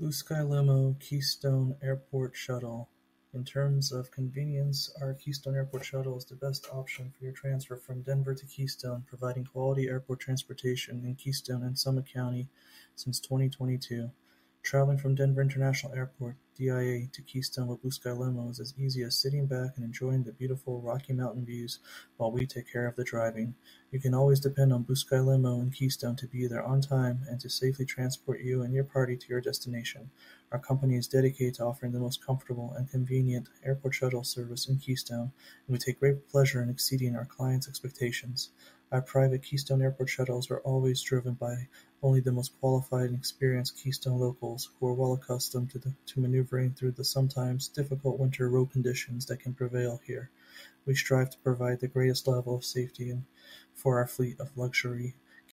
Blue Sky Limo Keystone Airport Shuttle. In terms of convenience, our Keystone Airport Shuttle is the best option for your transfer from Denver to Keystone, providing quality airport transportation in Keystone and Summit County since 2022. Traveling from Denver International Airport (DIA) to Keystone with Blue Sky Limo is as easy as sitting back and enjoying the beautiful Rocky Mountain views while we take care of the driving. You can always depend on Blue Sky Limo in Keystone to be there on time and to safely transport you and your party to your destination. Our company is dedicated to offering the most comfortable and convenient airport shuttle service in Keystone, and we take great pleasure in exceeding our clients' expectations. Our private Keystone Airport shuttles are always driven by only the most qualified and experienced Keystone locals who are well accustomed to, the, to maneuvering through the sometimes difficult winter road conditions that can prevail here. We strive to provide the greatest level of safety for our fleet of luxury